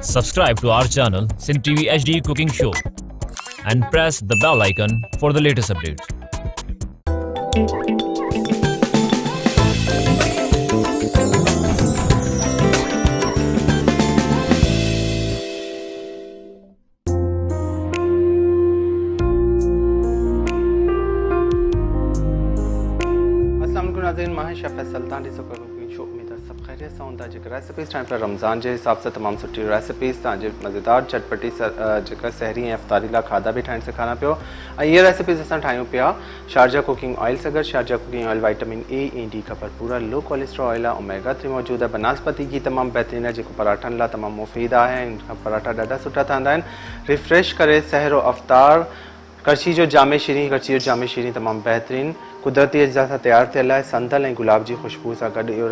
Subscribe to our channel Sin TV HD Cooking Show and press the bell icon for the latest updates. अस्सलाम वालेकुम नाज़रीन मां chef सल्तान ॾिसो सां recipes ठाहिण पिया रमज़ान जे हिसाब सां तमामु सुठी रेसिपीज़ तव्हांजे मज़ेदार चटपटी स- सहरी ऐं अफ़तारी लाइ खाधा बि ठाहिण सेखारियाँ पियो। इहे रेसिपीज़ असां ठाहियूं पिया, शारजा कुकिंग ऑयल सां गॾु Sharja cooking oil vitamin A D खां भरपूर लो कोलेस्ट्रॉल ऑयल आहे ओमेगा थ्री मौजूदु आहे। बनस्पति घी तमामु बहितरीनु आहे, जेको पराठनि लाइ तमामु मुफ़ीद आहे, ऐं इन खां पराठा ठहंदा आहिनि। रिफ्रेश करे सहरो अफ़तार कच्छी जो जामे शीरी कच्छी जो जामे शीरी तमामु बहितरीनु कुदरती अज्जा सां तयारु थियल आहे संदल गुलाब जी ख़ुशबू सां इहो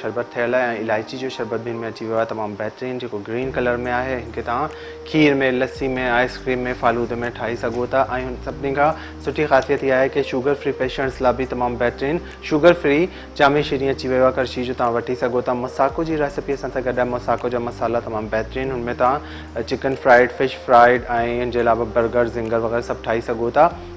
शरबत थियल ऐं इलायची जो शरबत बि हिन में अची तमामु बहितरीनु, जेको ग्रीन कलर में आहे हिनखे तव्हां खीर में, लस्सी में, आइसक्रीम में, फालूदे में ठाहे सघो सभिनी खां सुठी ख़ासियत इहा आहे कि शुगर फ्री पेशेंट्स लाइ बि तमामु बहितरीनु शुगर फ्री जामे शीरी अची वियो आहे करशी जो तव्हां वठी सघो मसाको जी रेसिपी असां सां गॾु मसाको जा मसाला तमामु बहितरीनु, हुन में तव्हां चिकन फ्राइड, फ़िश फ्राइड हिन जे अलावा बर्गर, ज़िंगर वग़ैरह सभु ठाहे सघो था।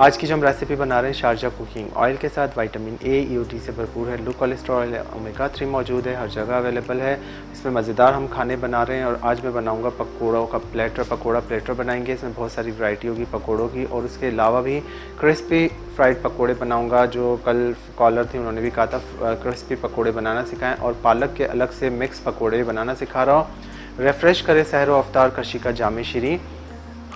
आज की जो हम रेसिपी बना रहे हैं शारजा कुकिंग ऑयल के साथ विटामिन ए ईओटी से भरपूर है. लो कोलेस्ट्रॉल ओमेगा थ्री मौजूद है, हर जगह अवेलेबल है. इसमें मज़ेदार हम खाने बना रहे हैं और आज मैं बनाऊँगा पकौड़ों का प्लेटर पकौड़ा प्लेटर बनाएँगे. इसमें बहुत सारी वैरायटी होगी पकौड़ों की और उसके अलावा भी क्रिस्पी फ्राइड पकौड़े बनाऊँगा जो कल कॉलर थी, उन्होंने भी कहा था क्रिस्पी पकौड़े बनाना सिखाएँ और पालक के अलग से मिक्स पकौड़े बनाना सिखा रहा हूँ. रेफ्रेश करें सहरो अफ्तार कशी का जामे शीरी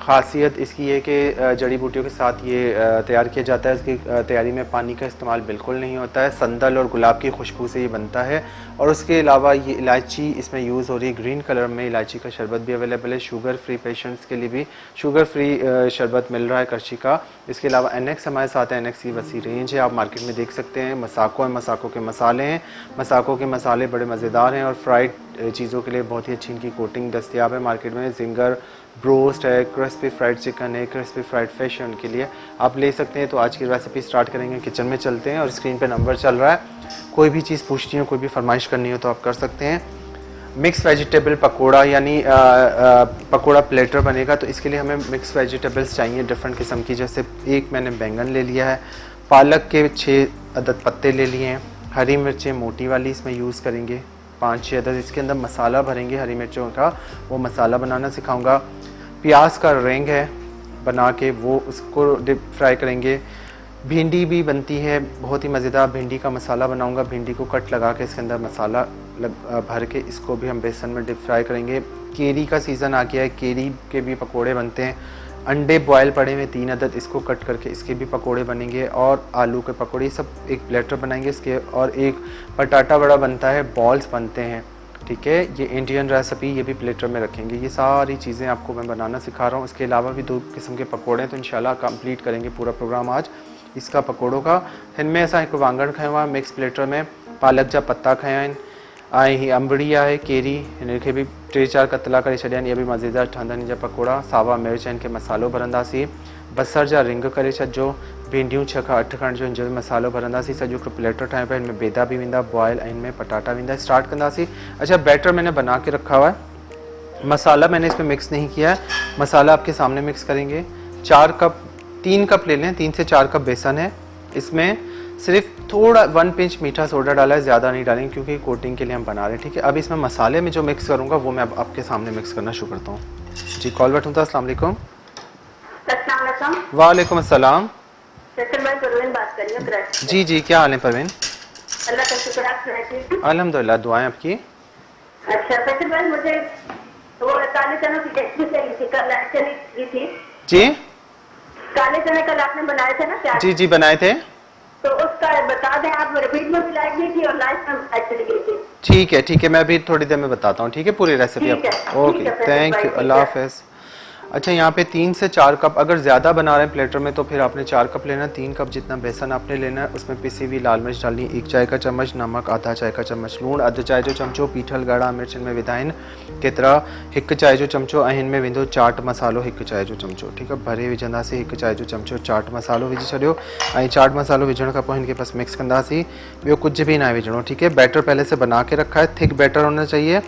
खासियत इसकी है कि जड़ी बूटियों के साथ ये तैयार किया जाता है। इसकी तैयारी में पानी का इस्तेमाल बिल्कुल नहीं होता है। संदल और गुलाब की खुशबू से ये बनता है। और उसके अलावा ये इलायची इसमें यूज़ हो रही है। ग्रीन कलर में इलायची का शरबत भी अवेलेबल है। शुगर फ्री पेशेंट्स के लिए भी शुगर फ्री शरबत मिल रहा है करशी का। इसके अलावा एनएक्स हमारे साथ है। एनएक्स की वसी रेंज है। आप मार्केट में देख सकते हैं। मसाको है। मसाको के मसाले हैं। मसाको के मसाले बड़े मज़ेदार हैं और फ्राइड चीज़ों के लिए बहुत ही अच्छी इनकी कोटिंग दस्तियाब है मार्केट में। जिंगर ब्रोस्ट है क्रिस्पी फ्राइड चिकन है क्रिस्पी फ्राइड फ़िश है उनके लिए। आप ले सकते हैं तो आज की रेसिपी स्टार्ट करेंगे किचन में चलते हैं और स्क्रीन पे नंबर चल रहा है। कोई भी चीज़ पूछनी हो, कोई भी फरमाइश करनी हो तो आप कर सकते हैं। मिक्स वेजिटेबल पकोड़ा, यानी पकोड़ा प्लेटर बनेगा तो इसके लिए हमें मिक्स वेजिटेबल्स चाहिए डिफरेंट किस्म की। जैसे एक मैंने बैंगन ले लिया है, पालक के छः अदद पत्ते ले लिए हैं, हरी मिर्चें मोटी वाली इसमें यूज़ करेंगे। पाँच छः अदद इसके अंदर मसाला भरेंगे हरी मिर्चों का वो मसाला बनाना सिखाऊँगा। प्याज का रेंग है बना के वो उसको डिप फ्राई करेंगे। भिंडी भी बनती है बहुत ही मज़ेदार भिंडी का मसाला बनाऊँगा। भिंडी को कट लगा के इसके अंदर मसाला लग, भर के इसको भी हम बेसन में डिप फ्राई करेंगे। केरी का सीज़न आ गया है केरी के भी पकोड़े बनते हैं। अंडे बॉयल पड़े हुए तीन अदद, इसको कट करके इसके भी पकोड़े बनेंगे और आलू के पकोड़े सब एक प्लेटर बनाएँगे इसके और एक पटाटा बड़ा बनता है बॉल्स बनते हैं, ठीक है? ये इंडियन रेसिपी ये भी प्लेटर में रखेंगे। ये सारी चीज़ें आपको मैं बनाना सिखा रहा हूँ। इसके अलावा भी दो किस्म के पकोड़े हैं तो इंशाल्लाह कंप्लीट करेंगे पूरा प्रोग्राम आज इसका पकोड़ों का। हिनमें असां हिकु वाङण खयों आहे मिक्स प्लेटर में, पालक जा पत्ता खया आहिनि ऐं हीअ अंबड़ी आहे केरी हिनखे बि टे चारि कतला करे छॾिया आहिनि मज़ेदार हिन जा पकोड़ा, सावा, मिर्च खे मसालो भरंदासीं बसर जा रिंग करे छॾिजो भिंडियूं छह खां अठ खण जो हिन जो मसालो भरंदासीं सॼो हिकिड़ो प्लेटर ठाहे पिया हिन में बेदा भी वेंदा, बॉयल ऐं में पटाटा वेंदा, स्टार्ट कंदासीं अच्छा बैटर मैंने बना के रखा हुआ है। मसाला मैंने इसमें मिक्स नहीं किया है। मसाला आपके सामने मिक्स करेंगे। चार कप, तीन कप ले लें, तीन से चार कप बेसन है। इसमें सिर्फ़ थोड़ा वन पिंच मीठा सोडा डाला है ज़्यादा नहीं डालेंगे क्योंकि कोटिंग के लिए हम बना रहे हैं ठीक है? अब इसमें मसाले में जो मिक्स करूँगा वो मैं अब आपके सामने मिक्स करना शुरू करता हूँ। जी कॉल बैठूँ था अस्सलाम वालेकुम। हूँ क्रश जी जी क्या हाल है परवीन? अल्हम्दुलिल्लाह दुआएँ आपकी। अच्छा फैसल भाई मुझे वो काले चने की रेसिपी चाहिए थी कल चली की थी। जी? काले चने कल आपने बनाए थे ना जी जी बनाए थे। तो उसका बता दें आप रिपीट में भी लाइक भी थी और लाइफ में एक्चुअली गई थी ठीक है ठीक है मैं अभी थोड़ी देर में बताता हूँ ठीक है पूरी रेसिपी आपको ओके थैंक यू अल्लाह हाफिज़ अच्छा यहाँ पे तीन से चार कप अगर ज़्यादा बना रहे हैं प्लेटर में तो फिर आपने चार कप लेना है। तीन कप जितना बेसन आपने लेना है, उसमें पिसी हुई लाल मिर्च डालनी एक चाय का चम्मच, नमक, आधा चाय का चम्मच, लूण अधु चाय जो चमचो पीठल ॻाढ़ा मिर्च में विधाइन केतिरा, हिकु चाय जो चमचो ऐं हिन में वेंदो, चाट मसालो, हिकु चाय जो चमचो, ठीकु आहे भरे विझंदासीं, हिकु चाय जो चमचो, चाट मसालो विझी छॾियो। ऐं चाट मसालो विझण खां पोइ हिनखे बसि मिक्स कंदासीं। ॿियो कुझु बि न विझणो, ठीकु है? बैटर पहले से बना के रखा है। थिक बैटर होना चाहिए।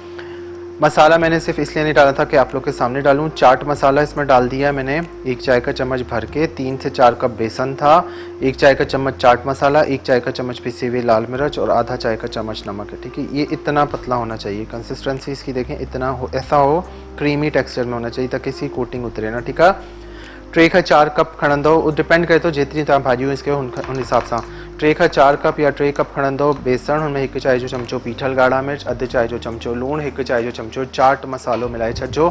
मसाला मैंने सिर्फ़ इसलिए नहीं डाला था कि आप लोग के सामने डालूं। चाट मसाला इसमें डाल दिया मैंने। एक चाय का चम्मच भर के। तीन से चार कप बेसन था। एक चाय का चम्मच चाट मसाला, एक चाय का चम्मच पिसी हुई लाल मिर्च और आधा चाय का चम्मच नमक है, ठीक है? ये इतना पतला होना चाहिए। कंसिस्टेंसी इसकी देखें, इतना हो, ऐसा हो क्रीमी टेक्सचर में होना चाहिए ताकि इसकी कोटिंग उतरे ना, ठीक है? टे खां चार कप खणंदो उहो डिपेंड करे थो जेतिरी तव्हां भाॼियूं यूज़ कयो हुन हुन हिसाब सां। टे खां चार कप या टे कप खणंदो, बेसण, हुनमें हिकु चांहि जो चमचो पीठल ॻाढ़ा मिर्च, अधु चांहि जो चमचो लूणु, हिकु चांहि जो चमचो चाट मसालो मिलाए छॾिजो।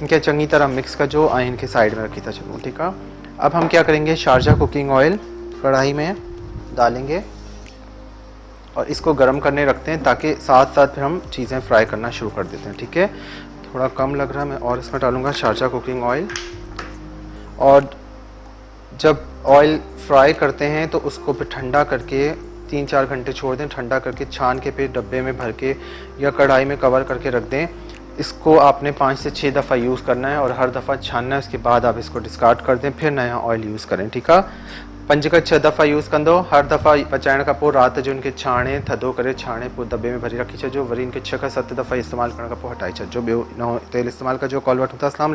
इनखे चङी तरह मिक्स कजो ऐं इनखे साइड में रखी था छॾूं ठीकु आहे अब हम क्या करेंगे? शारजा कुकिंग ऑयल कढ़ाई में डालेंगे और इसको गर्म करने रखते हैं ताकि साथ साथ फिर हम चीज़ें फ्राई करना शुरू कर देते हैं, ठीक है? थोड़ा कम लग रहा है, मैं और इसमें डालूँगा शारजा कुकिंग ऑयल और जब ऑयल फ्राई करते हैं तो उसको फिर ठंडा करके तीन चार घंटे छोड़ दें, ठंडा करके छान के फिर डब्बे में भर के या कढ़ाई में कवर करके रख दें। इसको आपने पाँच से छः दफ़ा यूज़ करना है और हर दफ़ा छानना है, उसके बाद आप इसको डिस्कार्ड कर दें, फिर नया ऑयल यूज़ करें, ठीक है? पंज खां छह दफ़ा यूज़ कंदो, हर दफ़ा पचाइण खां पोइ राति जो इनखे छाणे थधो करे, छाणे पोइ दॿे में भरी रखी छॾिजो, वरी इनखे छह खां सत दफ़ा इस्तेमालु करण खां पोइ हटाए छॾिजो, ॿियो नओं तेल इस्तेमालु कजो कॉल वठूं था, अस्सलाम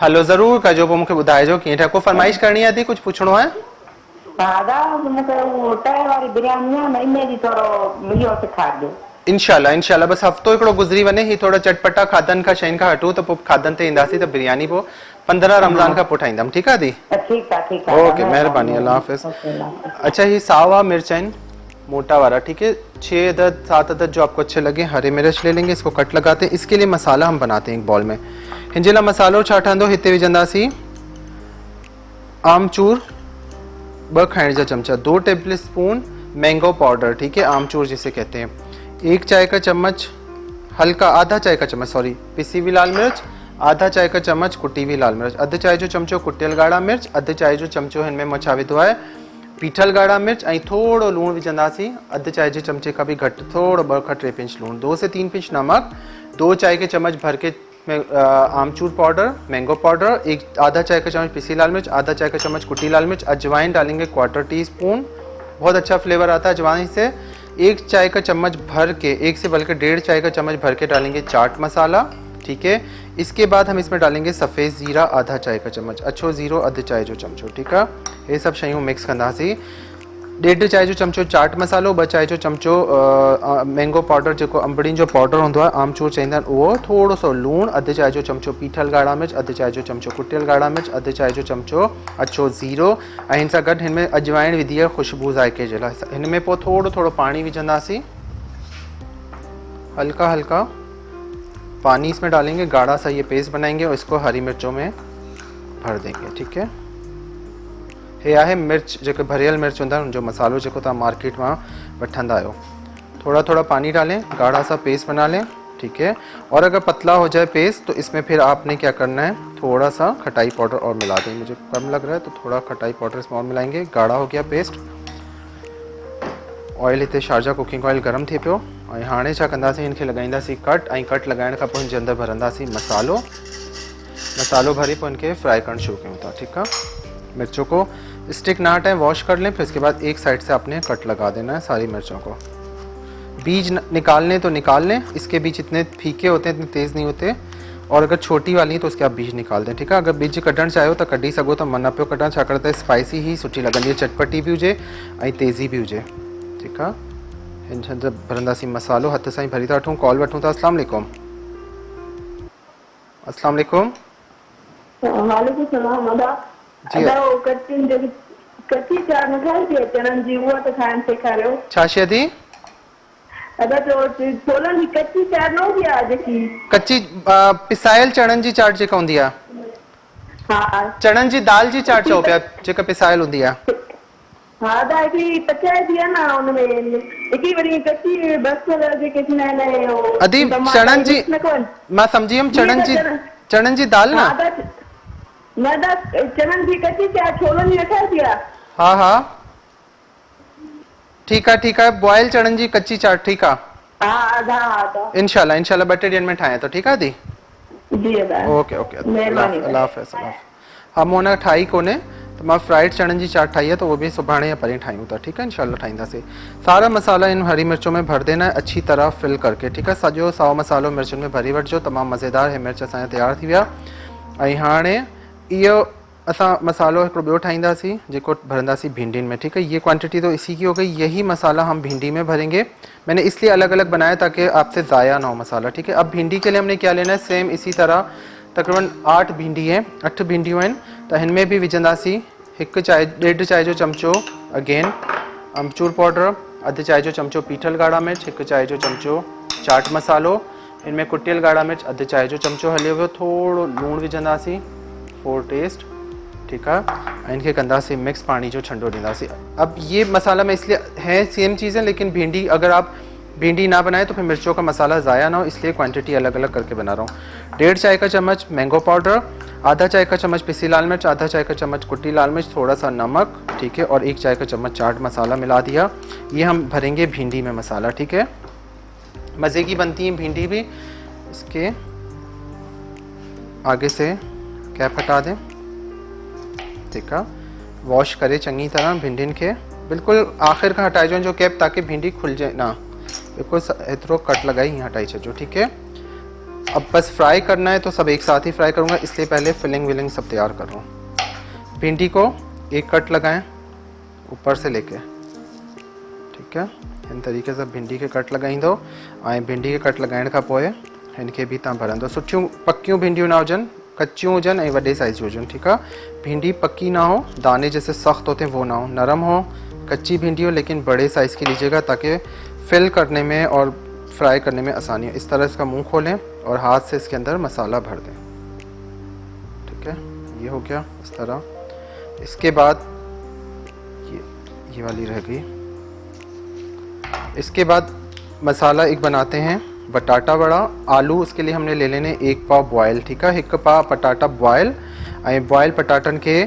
हलो ज़रूरु कजो पोइ मूंखे ॿुधाइजो कीअं फरमाइश करणी आहे अदी कुझु पुछणो आहे हा इनशाला इनशाला बसि हफ़्तो हिकिड़ो गुज़री वञे ही थोरा चटपटा खाधनि खां शयुनि खां हटूं त पोइ खाधनि ते ईंदासीं त बिरयानी पोइ पंद्रहं रमज़ान खां पोइ ठाहींदमि ठीकु आहे दी ओके महिरबानी अल्लाह हाफ़िज़। अच्छा ये सावा मिर्च आहिनि मोटा वाला, ठीक है? छः अदद सात अदद जो आपको अच्छे लगे, हरे मिर्च ले लेंगे, इसको कट लगाते हैं। इसके लिए मसाला हम बनाते हैं एक बॉल में। लाइ मसालो छा ठहंदो हिते विझंदासीं आमचूर ॿ खाइण जा चमचा, दो टेबल स्पून मैंगो पाउडर ठीक है? आमचूर जिसे कहते हैं। एक चाय का चम्मच, हल्का आधा चाय का चम्मच सॉरी पिसी हुई लाल मिर्च, आधा चाय का चम्मच, कुटी हुई लाल मिर्च। अधु चाय जो चमचो कुटियल ॻाढ़ा मिर्च अधु चाय जो चमचो हिन में माँ छा आहे पीठल ॻाढ़ा मिर्च ऐं थोरो लूणु विझंदासीं। अधु चाय जे चमचे खां बि घटि ॿ खां टे पिंच लूणु। दो से तीन पिंच नमक, दो चाय के चम्मच भर के आमचूर पाउडर, मैंगो पाउडर, एक आधा चाय का चम्मच पिसी लाल मिर्च, आधा चाय का चम्मच कुटी लाल मिर्च, अजवाइन डालेंगे क्वार्टर टी स्पून बहुत अच्छा फ्लेवर आता है अजवाइन से। एक चाय का चम्मच भर के, एक से बल्कि डेढ़ चाय का चम्मच भर के डालेंगे चाट मसाला। ठीक है? इसके बाद हम इसमें डालेंगे सफ़ेद ज़ीरा, आधा चाय का चम्मच, अच्छो ज़ीरो अधु चाय जो चमचो, ठीक है? हे सभु शयूं मिक्स कंदासीं ॾेढ चांहि जो चमचो, चाट मसालो ॿ चांहि जो चमचो मैंगो पाउडर जेको अंबड़ियुनि जो पाउडर आहे आमचूर आहिनि उहो थोरो सो लूणु अधु चांहि जो चमचो पीठल ॻाढ़ा मिर्च अधु चांहि जो चमचो कुटियल ॻाढ़ा मिर्च अधु चांहि जो चमचो अछो ज़ीरो। ऐं हिन सां गॾु विधी ख़ुशबू ज़ाइके जे लाइ। में हल्का हल्का। पानी इसमें डालेंगे, गाढ़ा सा ये पेस्ट बनाएँगे और इसको हरी मिर्चों में भर देंगे, ठीक है? हे आहे मिर्च जेके भरियल मिर्च हूंदा आहिनि उनजो मसालो जेको तव्हां मार्केट माँ वठंदा आहियो थोड़ा थोड़ा पानी डालें, गाढ़ा सा पेस्ट बना लें, ठीक है? और अगर पतला हो जाए पेस्ट तो इसमें फिर आपने क्या करना है, थोड़ा सा खटाई पाउडर और मिला दें। मुझे कम लग रहा है तो थोड़ा खटाई पाउडर इसमें और मिलाएँगे। गाढ़ा हो गया पेस्ट ऑयल हिते शारजा कुकिंग ऑयल गरम थिए पियो। ऐं हाणे छा कंदासीं कट ऐं कट पोइ हिन जे अंदरि भरंदासीं मसालो। मसालो भरे पोइ इनके फ्राई करण शुरू कयूं था, ठीक है मिर्चों को स्टिक ना हटाएँ वॉश कर लें, फिर इसके बाद एक साइड से आपने कट लगा देना है सारी मिर्चों को। बीज निकालने तो निकाल लें, इसके बीज इतने फीके होते हैं, इतने तेज़ नहीं होते। और अगर छोटी वाली है तो उसके आप बीज निकाल दें, ठीक है अगर बीज कढणु चाहियो तो कढी सघो त मन पियो कढां छाकाणि त स्पाइसी ही, सुठी आहे चटपटी बि हुजे ऐं तेज़ी बि हुजे। ठीकु आहे हिन सां भरंदासीं मसालो हथ सां ई भरी था वठूं कॉल वठूं था अस्सलाम वालेकुम। अस्सलाम वालेकुम। वालेकुम सलाम अदा अदा वो कच्ची जेकी कच्ची चार न थी चणनि जी उहा त खाइणु सेखारियो छा शइ थी अदा जो छोलनि जी कच्ची चार न हूंदी आहे जेकी कच्ची पिसायल चणनि जी चाट जेका हूंदी आहे हा। चणनि जी दाल जी चाट चओ पिया जेका पिसायल हूंदी आहे हा हिकिड़ी पचाए थी न हुनमें हिकिड़ी वरी कच्ची बसर जेके थींदा आहिनि अदी टमाटा चणनि जी माँ सम्झी वियमि चणनि जी चणनि जी दाल न न अदा चणनि जी कच्ची चार छोलनि जी खाई थी हा हा ठीकु आहे ठीकु आहे बॉयल चणनि जी कच्ची चाट ठीकु आहे इनशाला इनशाला ॿ टे ॾींहंनि में ठाहियाँ थो ठीकु आहे दी ओके ओके अल्लाह हाफ़िज़ अल्लाह हाफ़िज़ हा मूं हुन ठाही कोन्हे माँ फ्राइड चणनि जी चाट ठाही आहे त उहो बि सुभाणे या परीं ठाहियूं था, ठीकु आहे? इनशाला ठाहींदासीं। सारा मसाला इन हरी मिर्चों में भर देना है अच्छी तरह फिल करके, ठीकु आहे? सॼो साओ मसालो मिर्चुनि में भरी वठिजो, तमामु मज़ेदार हे मिर्च असांजा तयारु थी हाणे इहो असां मसालो हिकिड़ो ॿियो ठाहींदासीं भिंडियुनि में, ठीक है ये क्वांटिटी तो इसी की हो गई, यही मसाला हम भिंडी में भरेंगे। मैंने इसलिए अलग अलग बनाया ताकि आपसे ज़ाया ना हो मसाला, ठीक है? अब भिंडी के लिए हमने क्या लेना है? सेम इसी तरह तकरीबन आठ भिंडी हैं अठ भिंडियूं त हिन में बि विझंदासीं हिकु चांहि ॾेढ चांहि जो चमचो अगेन अमचूर पाउडर अधु चांहि जो चमचो पीठल ॻाढ़ा मिर्च हिकु चांहि जो चमचो चाट मसालो हिन में कुटियल ॻाढ़ा मिर्च अधु चांहि जो चमचो हलियो वियो थोरो लूणु विझंदासीं फोर टेस्ट ठीकु आहे ऐं इनखे कंदासीं मिक्स पानी जो छंडो ॾींदासीं अब ये मसाला में इसलिए, है सेम चीज़ें, लेकिन भिंडी, अगर आप भिंडी ना बनाए तो फिर मिर्चों का मसाला ज़ाया ना हो, इसलिए क्वांटिटी अलग अलग करके बना रहा हूँ। डेढ़ चाय का चम्मच मैंगो पाउडर आधा चाय का चम्मच पिसी लाल मिर्च, आधा चाय का चम्मच कुट्टी लाल मिर्च थोड़ा सा नमक, ठीक है, और एक चाय का चम्मच चाट मसाला मिला दिया। ये हम भरेंगे भिंडी में मसाला, ठीक है? मज़े की बनती है भिंडी भी। इसके आगे से कैप हटा दें। ठीक है? वॉश करें चंगी तरह भिंडियुनि के। बिल्कुल आख़िर खां हटाइजो जो कैप ताकि भिंडी खुल जाए ना। स- एतिरो कट लगाई हीअं हटाई छॾिजो ठीक है? अब बस फ्राई करना है तो सब एक साथ ही फ्राई करूँगा, इसलिए पहले फिलिंग विलिंग सब तैयार कर हूँ। भिंडी को एक कट लगाएँ, ऊपर से लेके। ठीक है? इन तरीक़े सां भिंडी खे कट लॻाईंदो ऐं भिंडी खे कट लॻाइण खां पोइ हिनखे बि तव्हां भरंदो। सुठियूं पकियूं भिंडियूं न हुजनि कचियूं हुजनि ऐं वॾे साइज़ जूं हुजनि ठीकु आहे भिंडी पक्की ना हो, दाने जैसे सख्त होते हैं, वो ना हो। नरम हो, कच्ची भिंडी हो, लेकिन बड़े साइज़ की लीजिएगा ताकि फिल करने में और फ्राई करने में आसानी है। इस तरह इसका मुँह खोलें और हाथ से इसके अंदर मसाला भर दें। ठीक है? ये हो गया इस तरह। इसके बाद ये ये वाली रह गई। इसके बाद मसाला एक बनाते हैं, बटाटा वड़ा। आलू उसके लिए हमने ले लेने एक पाव बॉयल ठीक है? हिकु पाव पटाटा बॉयल बॉयल पटाटनि खे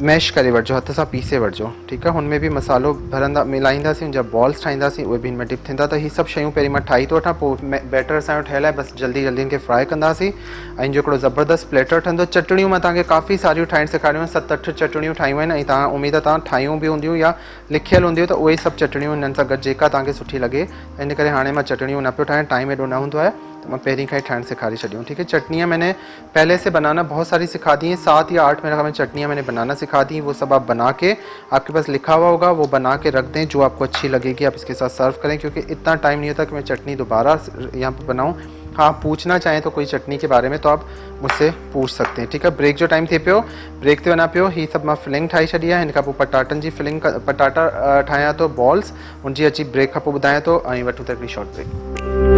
मैश करे वठिजो हथ सां पीसे वठिजो ठीकु आहे हुनमें बि मसालो भरंदा मिलाईंदासीं हुनजा बॉल्स ठाहींदासीं उहे बि हिन में डिप थींदा, त हीअ सभु शयूं पहिरीं माँ ठाही थो पोइ बैटर असांजो ठहियलु आहे, बसि जल्दी जल्दी हिनखे फ्राई कंदासीं ऐं जो ज़बरदस्त प्लेटर ठहंदो, चटणियूं माँ तव्हांखे काफ़ी सारियूं ठाहिणु सेखारियूं आहिनि सत अठ चटणियूं ठाहियूं आहिनि, ऐं तव्हां उमेद आहे तव्हां या लिखियलु हूंदियूं, त उहे सभु चटणियूं हिननि सां गॾु जेका तव्हांखे सुठी लॻे। इन न पियो ठाहियाँ, टाइम एॾो न हूंदो आहे। तो पहली खाई ठाण सिखा रही छड़ियों ठीक है? चटनियाँ मैंने पहले से बनाना बहुत सारी सिखा दी हैं, सात या आठ मेरा मैंने चटनियाँ मैंने बनाना सिखा दी वो सब आप बना के आपके पास लिखा हुआ होगा, वो बना के रख दें, जो आपको अच्छी लगेगी आप इसके साथ सर्व करें, क्योंकि इतना टाइम नहीं होता कि मैं चटनी दोबारा यहाँ पर बनाऊँ। हाँ पूछना चाहें तो कोई चटनी के बारे में तो आप मुझसे पूछ सकते हैं, ठीक है? ब्रेक जो टाइम थे पियो ब्रेक ते वञा पियो ही सभु माँ फिलिंग आहे हिन खां पोइ पटाटनि जी फिलिंग पटाटा ठाहियाँ थो बॉल्स हुनजी अची ब्रेक खां पोइ ॿुधायां थो था हिकिड़ी शॉर्ट ब्रेक।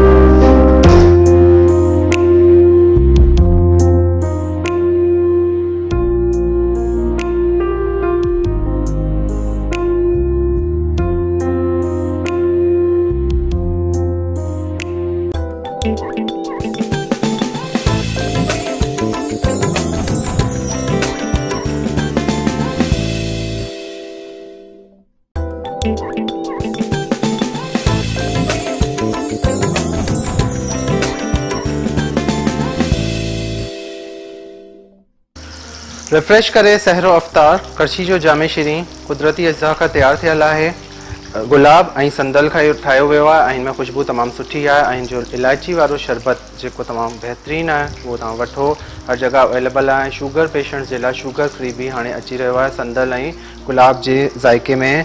रिफ्रेश करे सहरो अवतार करशी जो जामे शीरी कुदरती अज़ा खां तयारु थियल आहे गुलाब ऐं संदल खां इहो ठाहियो वियो में ख़ुशबू तमामु सुठी आहे ऐं जो इलायची वारो शरबत जेको तमामु बहितरीनु आहे उहो तव्हां वठो हर जॻह अवेलेबल ऐं शुगर पेशेंट्स जे शुगर फ्री बि हाणे अची रहियो आहे संदल गुलाब जे ज़ाइके में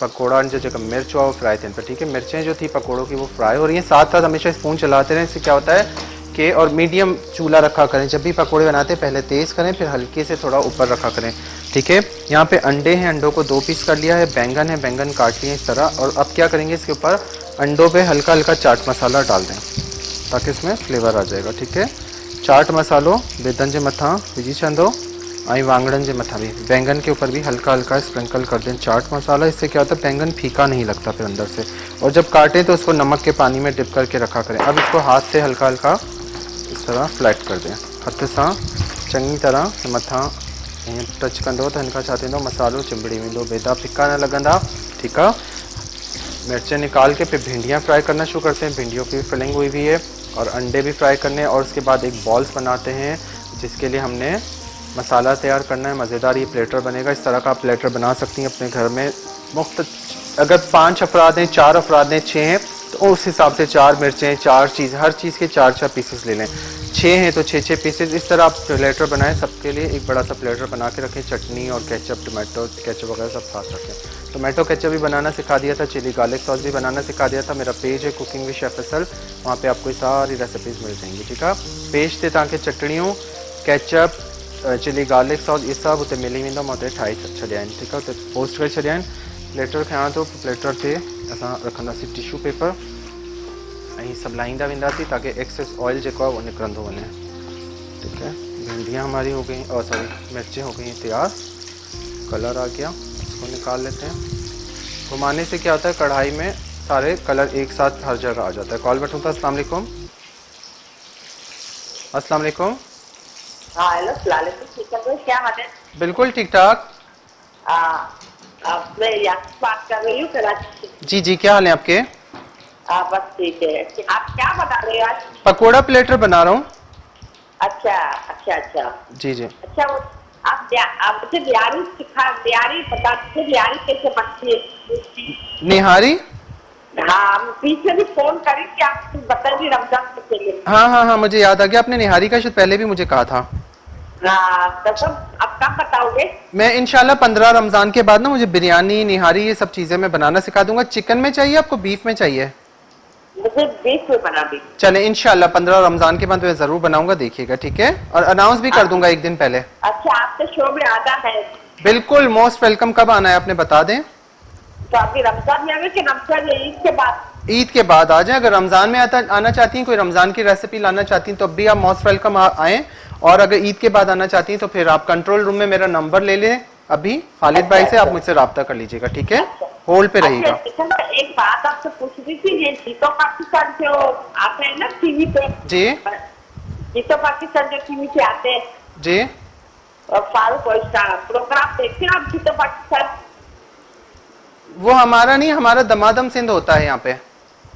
पकौड़ान जो जो मिर्च हुआ, वो फ्राई थे तो ठीक है? मिर्चें जो थी, पकौड़ों की वो फ्राई हो रही हैं। साथ साथ हमेशा स्पून चलाते रहें, इससे क्या होता है कि और मीडियम चूल्हा रखा करें। जब भी पकौड़े बनाते हैं, पहले तेज़ करें, फिर हल्के से थोड़ा ऊपर रखा करें, ठीक है? यहाँ पे अंडे हैं, अंडों को दो पीस कर लिया है, बैंगन है, बैंगन काट लिए इस तरह, और अब क्या करेंगे इसके ऊपर? अंडों पे हल्का हल्का चाट मसाला डाल दें, ताकि इसमें फ्लेवर आ जाएगा, ठीक है? चाट मसालो बेदन जे मथा विझी छॾंदो ऐं वांगड़नि जे मथा भी। बैंगन के ऊपर भी हल्का हल्का स्प्रिंकल कर दें। चाट मसाला, इससे क्या होता है? बैंगन फीका नहीं लगता फिर अंदर से। और जब काटें तो उसको नमक के पानी में डिप करके रखा करें। अब इसको हाथ से हल्का हल्का इस तरह फ्लैट कर दें। हथ सां चङी तरह मथां टच कंदो त हिनखां छा थींदो मसालो, चिंबड़ी वेंदो बेदा फिका न लॻंदा ठीक है? मिर्चें निकाल के फिर भिंडियाँ फ्राई करना शुरू करते हैं। भिंडियों की फिलिंग हुई भी है और अंडे भी फ्राई करने और उसके बाद एक बॉल्स बनाते हैं, जिसके लिए हमने मसाला तैयार करना है, मज़ेदार ये प्लेटर बनेगा। इस तरह का आप प्लेटर बना सकती हैं अपने घर में। मुफ़्त अगर पाँच अफराद हैं, चार अफराद हैं छः हैं तो उस हिसाब से चार मिर्चें, चार चीज़, हर चीज़ के चार चार पीसेस ले लें। छः हैं तो छः छः पीसेस इस तरह आप प्लेटर बनाएँ, सबके लिए एक बड़ा सा प्लेटर बना के रखें। चटनी और केचप टोमेटो केचप वगैरह सब साथ रखें। टोमेटो केचप भी बनाना सिखा दिया था चिली गार्लिक सॉस भी बनाना सिखा दिया था। मेरा पेज है कुकिंग विद शेफ असल वहाँ पर आपको सारी रेसिपीज़ मिल जाएँगी, ठीक है? पेज ते तव्हांखे चटणियूं केचप चिली गार्लिक सॉस ये सभु हुते मिली वेंदो माँ हुते ठाहे ठीकु हुते पोस्ट करे छॾिया प्लेटर खयां थो प्लेटर ते असां रखंदासीं टिशू पेपर ऐं सभु लाहींदा वेंदासीं ताकि एक्सेस ऑयल जेको आहे वो निकिरंदो वञे ठीक है? भिंडियाँ हमारी हो गई और सॉरी मिर्चें हो गई तैयार। कलर आ गया, इसको निकाल लेते हैं। घुमाने से क्या होता है, कढ़ाई में सारे कलर एक साथ हर जगह आ जाता है। कॉल बैठूँ था अस्सलाम वालेकुम। हाँ हेलो सलालेकुम ठीक है। क्या हाल है? बिल्कुल ठीक ठाक। आ, मैं बात कर रही हूँ कराची जी जी क्या हाल है आपके? आ, बस ठीक है। आप क्या बता रहे हो आज? पकोड़ा प्लेटर बना रहा हूँ। अच्छा अच्छा अच्छा। जी जी। अच्छा वो आप आप मुझे बिहारी सिखा बिहारी बता कैसे बनती है? निहारी? हाँ हम पीछे भी फ़ोन करी कि आप बताइए रमज़ान के पहले। हाँ हाँ हाँ मुझे याद आ गया। आपने निहारी का शायद पहले भी मुझे कहा था। हाँ तो मैं इनशाला पंद्रह रमज़ान के बाद ना मुझे बिरयानी निहारी ये सब चीज़ें मैं बनाना सिखा दूँगा। चिकन में चाहिए आपको बीफ में चाहिए? मुझे बीस में बना दी चले इंशाल्लाह पंद्रह रमज़ान के बाद मैं ज़रूर बनाऊँगा देखिएगा ठीक है? और अनाउंस भी कर दूँगा एक दिन पहले। अच्छा आपके शो में आना है। बिल्कुल मोस्ट वेलकम कब आना है आपने बता दें? तो अभी रमज़ान में आवे कि रमज़ान ईद के बाद। ईद के बाद आ जाए। अगर रमज़ान में आता आना चाहती हैं कोई रमज़ान की रेसिपी लाना चाहती हैं तो अब भी आप मोस्ट वेलकम आए। और अगर ईद के बाद आना चाहती हैं तो फिर आप कंट्रोल रूम में मेरा नंबर ले लें। अभी खालिद भाई से आप मुझसे रब्ता कर लीजिएगा ठीक है? होल्ड पे रहिएगा। अच्छा, अच्छा, एक बात आपसे पूछ रही थी ये जीतो पाकिस्तान जो आते हैं ना टीवी पे? जी। जीतो पाकिस्तान जो टीवी पे आते हैं। जी। फारूक प्रोग्राम देखते हैं आप जीतो पाकिस्तान? वो हमारा नहीं हमारा दमादम सिंध होता है यहाँ पे।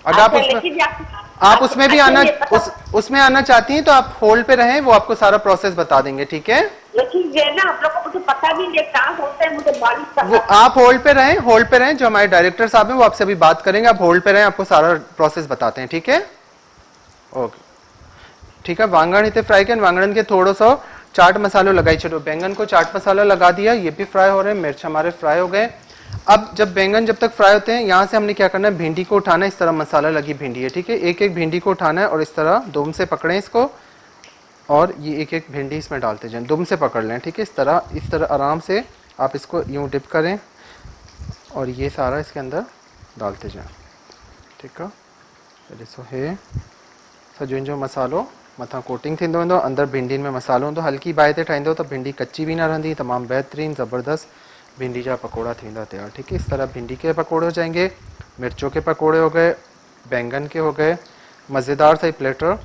अगर आप अच्छा, उसमें आप आप उसमें भी अच्छा, आना उस उसमें आना चाहती हैं तो आप होल्ड पे रहें वो आपको सारा प्रोसेस बता देंगे ठीक है? लेकिन ये ना हम लोग को मुझे पता भी नहीं कहाँ होते हैं मुझे मालूम वो आप होल्ड पे रहें होल्ड पे रहें जो हमारे डायरेक्टर साहब हैं वो आपसे अभी बात करेंगे आप होल्ड पे रहें आपको सारा प्रोसेस बताते हैं ठीक है? ओके ठीक है वांगण इतने फ्राई कर वांगड़नि के थोड़ा सो चाट मसालो लगाई छॾियो बैंगन को चाट मसाला लगा दिया ये भी फ्राई हो रहे हैं मिर्च हमारे फ्राई हो गए। अब जब बैंगन जब तक फ्राई होते हैं, यहाँ से हमने क्या करना है, भिंडी को उठाना है, इस तरह मसाला लगी भिंडी है, ठीक है? एक एक भिंडी को उठाना है और इस तरह दुम से पकड़ें इसको और ये एक एक भिंडी इसमें डालते जाएँ, दुम से पकड़ लें, ठीक है? इस तरह इस तरह आराम से आप इसको यूँ डिप करें और ये सारा इसके अंदर डालते जाएँ, ठीक है? ॾिसो हे इन जो मसालो, मथां कोटिंग अंदरि भिंडियुनि में मसालो हूंदो हल्की बाहि ते ठाहींदो त भिंडी कच्ची भी न रहंदी, तमामु बहितरीन, ज़बरदस्त भिंडी जा पकौड़ा थींदा तैयार। ठीक है, इस तरह भिंडी के पकौड़े हो जाएँगे, मिर्चों के पकौड़े हो गए, बैंगन के हो गए, मज़ेदार सा प्लेटर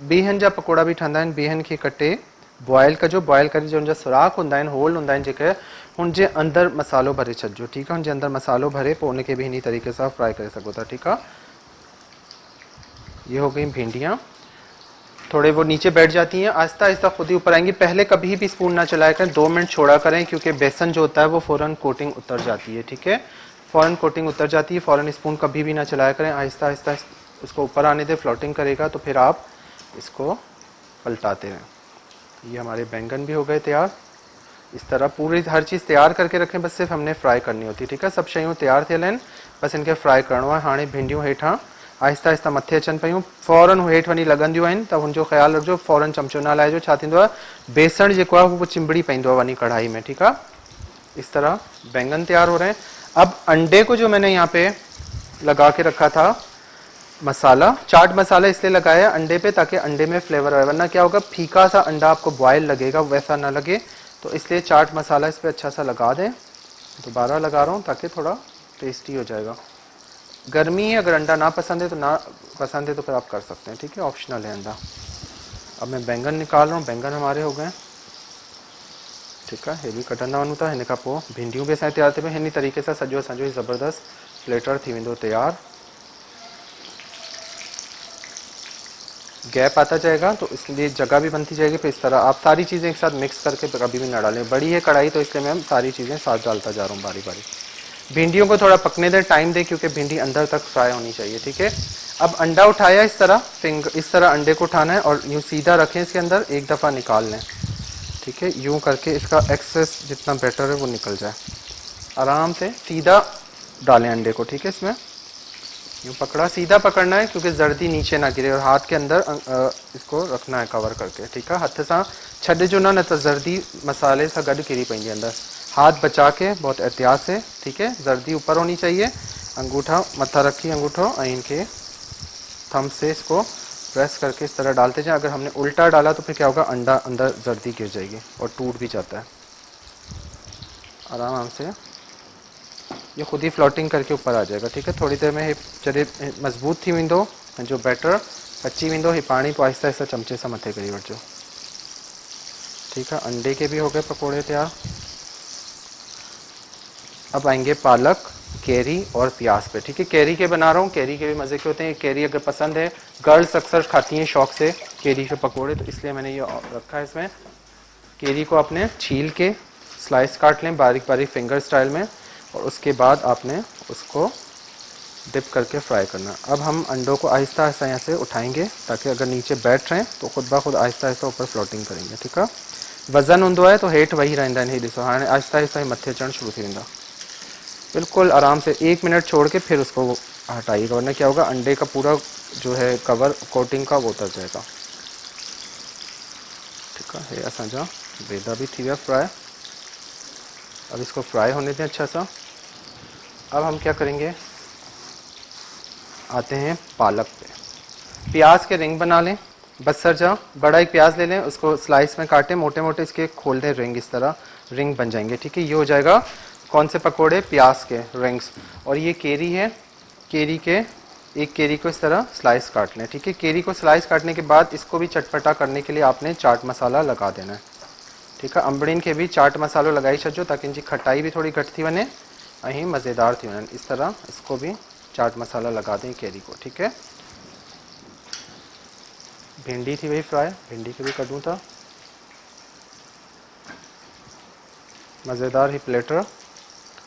बीहन जा पकौड़ा ठहंदा आहिनि बीहन खे कटे बॉयल कजो बॉयल करे जो हुनजा सुराख हूंदा आहिनि होल हूंदा आहिनि जेके मसालो भरे छॾिजो, ठीकु आहे हुनजे अंदरि मसालो भरे, पोइ उनखे बि हिन तरीक़े सां फ्राई करे था, ठीकु आहे ये हो गई भिंडियाँ। थोड़े वो नीचे बैठ जाती हैं, आहिस्ता आहिस्ता खुद ही ऊपर आएँगी। पहले कभी भी स्पून ना चलाया करें, दो मिनट छोड़ा करें, क्योंकि बेसन जो होता है वो फ़ौरन कोटिंग उतर जाती है, ठीक है? फ़ौरन कोटिंग उतर जाती है फ़ौरन स्पून कभी भी ना चलाया करें, आहिस्ता आहिस्ता उसको ऊपर आने दे फ्लोटिंग करेगा तो फिर आप इसको पलटाते रहें। ये हमारे बैंगन भी हो गए तैयार। इस तरह पूरी हर चीज़ तैयार करके रखें, बस सिर्फ़ हमने फ्राई करनी होती है, ठीक है? सब शयूं तैयार थे लेन बस इनके फ्राई करिणो आहे हाणे, भिंडियूं हेठां। आहिस्ता आहिस्ता मथे अचनि पियूं। फ़ौरन हेठि लॻंदियूं आहिनि त हुनजो ख़्यालु रखिजो, फ़ौरन चमचो न आहे? बेसण जेको आहे उहो चिंबड़ी पवंदो वञी कढ़ाई में, ठीक है इस तरह बैंगन तैयार हो रहे हैं। अब अंडे को जो मैंने यहाँ पे लगा के रखा था, मसाला, चाट मसाला इसलिए लगाया अंडे पे ताकि अंडे में फ्लेवर आए। वरना क्या होगा, फीका सा अंडा आपको बॉयल लगेगा, वैसा ना लगे। तो इसलिए चाट मसाला इस पर अच्छा सा लगा दें। दोबारा लगा रहा हूँ ताकि थोड़ा टेस्टी हो जाएगा। गर्मी है, अगर अंडा ना पसंद है तो ना पसंद है तो फिर आप कर सकते हैं, ठीक है? ऑप्शनल है अंडा। अब मैं बैंगन निकाल रहा हूँ, बैंगन हमारे हो गए। ठीकु आहे हे बि वञूं था हिन खां पोइ भिंडियूं बि असांजे तयारु थी पई हिन तरीक़े सां सॼो असांजो ज़बरदस्त प्लेटर थी वेंदो तयारु। गैप आता जाएगा तो इसलिए जगह भी बनती जाएगी, फिर इस तरह आप सारी चीज़ें एक साथ मिक्स करके कभी भी ना डालें। बड़ी है कढ़ाई तो इसलिए मैं सारी चीज़ें साथ डालता जा रहा हूँ बारी बारी भिंडियों को थोड़ा पकने दें टाइम दें, क्योंकि भिंडी अंदर तक फ्राई होनी चाहिए, ठीक है? अब अंडा उठाया इस तरह, फिंग, इस तरह अंडे को उठाना है और यूँ सीधा रखें इसके अंदर, एक दफ़ा निकाल लें, ठीक है? यूँ करके इसका एक्सेस जितना बेटर है, वो निकल जाए। आराम से सीधा डालें अंडे को, ठीक है इसमें? यूँ पकड़ा, सीधा पकड़ना है, क्योंकि जर्दी नीचे ना गिरे और हाथ के अंदर इसको रखना है कवर करके, ठीक है? हथ से जो ना न तो जर्दी मसाले से गड किरी पी अंदर। हाथ बचा के, बहुत एहतियात से, ठीक है? जर्दी ऊपर होनी चाहिए। अंगूठा मत्था रखी, अंगूठो, और इनके थम से इसको प्रेस करके इस तरह डालते जाए। अगर हमने उल्टा डाला तो फिर क्या होगा? अंडा अंदर जर्दी गिर जाएगी और टूट भी जाता है। आराम आराम से। ये खुद ही फ्लोटिंग करके ऊपर आ जाएगा, ठीक है? थोड़ी देर में जॾहिं मज़बूत थी वेंदो जो बैटर, कच्ची वेंदो ही पानी पोइ आहिस्ता आहिस्ता चमचे से मथे करी वठिजो ठीक है? अंडे के भी हो गए पकौड़े तैयार। अब आएँगे पालक, कैरी और प्याज पे। ठीक है, कैरी के बना रहा हूँ। कैरी के भी मज़े के होते हैं। कैरी अगर पसंद है, गर्ल्स अक्सर खाती हैं शौक से कैरी के पकोड़े तो इसलिए मैंने ये रखा है इसमें। कैरी को आपने छील के स्लाइस काट लें बारीक बारीक फिंगर स्टाइल में, और उसके बाद आपने उसको डिप करके फ्राई करना। अब हम अंडों को आहिस्ता आहिस्ता यहाँ से उठाएँगे, ताकि अगर नीचे बैठ रहे हैं तो खुद ब खुद आहिस्ता आहिस्ता ऊपर फ्लोटिंग करेंगे। ठीक है? वज़न आहे तो हेठि वेही रहंदा आहिनि हीअ ॾिसो हाणे आहिस्ता आहिस्ता ही मथे अचणु शुरू थी वेंदा बिल्कुल आराम से एक मिनट छोड़ के फिर उसको हटाइएगा, वरना क्या होगा, अंडे का पूरा जो है कवर कोटिंग का वो उतर जाएगा। ठीक है असांजा बेदा भी थी फ्राई। अब इसको फ्राई होने दें अच्छा सा। अब हम क्या करेंगे? आते हैं पालक पे। प्याज के रिंग बना लें। बसर जा बड़ा एक प्याज ले लें, उसको स्लाइस में काटें मोटे मोटे इसके खोल दें रिंग इस तरह। रिंग बन जाएँगे, ठीक है? ये हो जाएगा कौन से पकोड़े? प्याज के रिंग्स और ये केरी है। केरी के, एक केरी को इस तरह स्लाइस काट लें, ठीक है? केरी को स्लाइस काटने के बाद इसको भी चटपटा करने के लिए आपने चाट मसाला लगा देना है, ठीक है? अंबड़ीन के भी चाट मसालो लगाई छो ताकि इनकी खटाई भी थोड़ी घट थी वञे मज़ेदार थी वञनि इस तरह इसको भी चाट मसाला लगा दें केरी को, ठीक है? भिंडी थी वही फ्राई, भिंडी के भी कढूँ था। मज़ेदार ही प्लेटर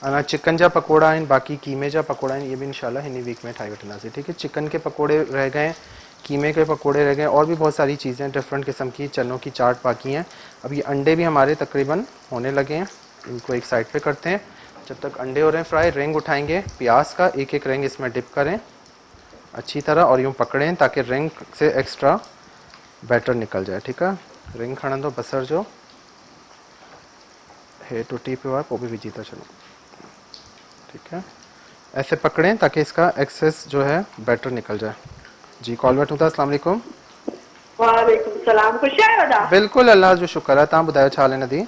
अना चिकन जा पकोड़ा आहिनि बाक़ी कीमे जा पकोड़ा आहिनि ये भी इंशाल्लाह हिन वीक में ठाहे वठंदासीं ठीक है? चिकन के पकोड़े रह गए, कीमे के पकोड़े रह गए, और भी बहुत सारी चीज़ें डिफरेंट किस्म की, चनों की चाट बाकी हैं। अब ये अंडे भी हमारे तकरीबन होने लगे हैं, इनको एक साइड पे करते हैं। जब तक अंडे हो रहे हैं फ्राई रिंग उठाएँगे, प्याज का एक एक रिंग इसमें डिप करें, अच्छी तरह, और यूँ पकड़ें, ताकि रिंग से एक्स्ट्रा बैटर निकल जाए, ठीक है? रिंग खणंदो बसर जो, हे टुटी पियो आहे पोइ बि विझी था चलो। ठीक है। ऐसे पकड़ें ताकि इसका एक्सेस जो है बैटर निकल जाए। जी कॉल था वालेकुम। सलाम ख़ुशि आहियो दादा बिल्कुलु अल्लाह जो शुक्र आहे तव्हां ॿुधायो छा हाल नदी।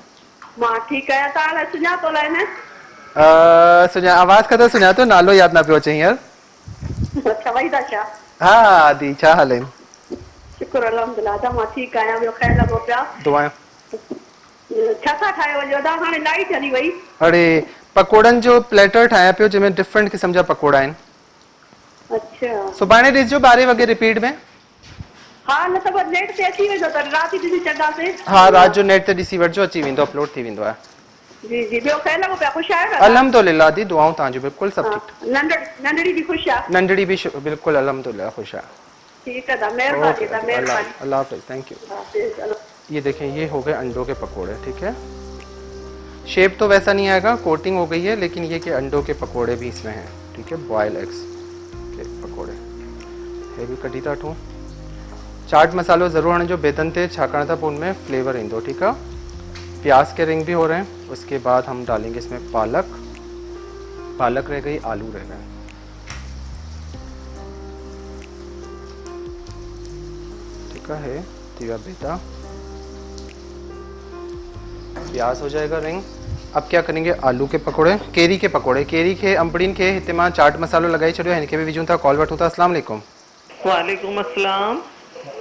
माँ ठीकु आहियाँ तव्हां अलाए सुञातो अलाए न सुञा आवाज़ खां त सुञा थो नालो यादि न पियो अचे हींअर अच्छा वही था छा हा आदि छा हाल आहिनि शुक्र अलहमदिल्ला अदा माँ ठीकु आहियाँ ॿियो ख़ैर लॻो पिया? दुआयूं छा था ठाहियो अॼु अदा हाणे लाइट हली वई। अड़े पकोड़नि जो प्लेटर ठाहियाँ पियो जंहिंमें डिफरेंट क़िस्म जा पकोड़ा आहिनि अच्छा। सुभाणे ॾिसजो ॿारहें वॻे रिपीट में? हा न त बसि नेट ते अची वेंदो त राति ॾिसी छॾंदासीं हा राति जो नेट ते ॾिसी वठिजो अची वेंदो अपलोड थी वेंदो आहे जी जी ॿियो ख़ैर लॻो पिया ख़ुशि आहियो अलहमदुलिल्लाह आदि दुआऊं तव्हांजूं बिल्कुलु सभु ठीकु। नंढड़ी नंढड़ी बि ख़ुशि आहे नंढड़ी बि शु- बिल्कुलु अलहमदुलिल्लाह ख़ुशि आहे ठीकु आहे दा महिरबानी दा महिरबानी। अल्लाह हाफिज़ थैंक यू ये देखें ये हो गए अंडों के पकोड़े ठीक है? शेप तो वैसा नहीं आएगा कोटिंग हो गई है, लेकिन ये कि अंडों के पकोड़े भी इसमें हैं। ठीक है बॉयल एग्स के पकोड़े। हे भी कढी था वठूं चाट मसालो ज़रूरु हणिजो बेदन ते छाकाणि त पोइ उनमें फ्लेवर ईंदो ठीक है? प्याज के रिंग भी हो रहे हैं, उसके बाद हम डालेंगे इसमें पालक। पालक रह गई, आलू रह गए। ठीक है, दिया बेटा। प्याज हो जाएगा रिंग अब क्या करेंगे? आलू के पकोड़े केरी के पकोड़े। केरी के अंबड़ीन के हिते माँ चाट मसालो लगाई छॾियो हिनखे बि विझूं था कॉल वठूं था अस्सलाम वालेकुम। वालेकुम अस्सलाम।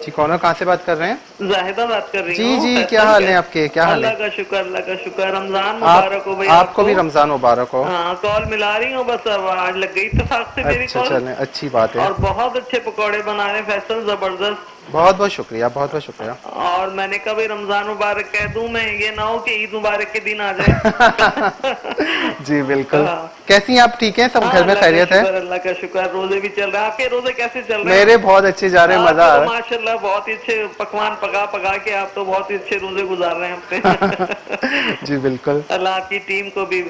जी कौन कहाँ से बात कर रहे हैं? जाहिदा बात कर रही जी, जी, क्या हाल है आपके? क्या हाल है? अल्लाह का शुक्र अल्लाह का शुक्र। रमज़ान मुबारक हो भाई आपको भी रमज़ान मुबारक हो। हाँ कॉल मिला रही हूँ बस आज लग गई इत्तेफाक से मेरी अच्छा कॉल। अच्छी बात है। और बहुत अच्छे पकौड़े बना रहे फैसल ज़बरदस्त। बहुत बहुत शुक्रिया बहुत बहुत शुक्रिया। और मैंने कभी रमज़ान मुबारक कह दूँ मैं ये ना हो कि ईद मुबारक के दिन आ जाए। जी बिल्कुल। हाँ। कैसी हैं आप? ठीक हैं? सब हाँ, घर में खैरियत है? अल्लाह का शुक्र रोज़े भी चल रहे हैं। आपके रोज़े कैसे चल रहे हैं? मेरे बहुत अच्छे जा रहे हैं मज़ा आ तो रहा है। माशाल्लाह बहुत ही अच्छे पकवान पका पका के आप तो बहुत ही अच्छे रोज़े गुजार रहे हैं जी बिल्कुल। अल्लाह आपकी टीम को भी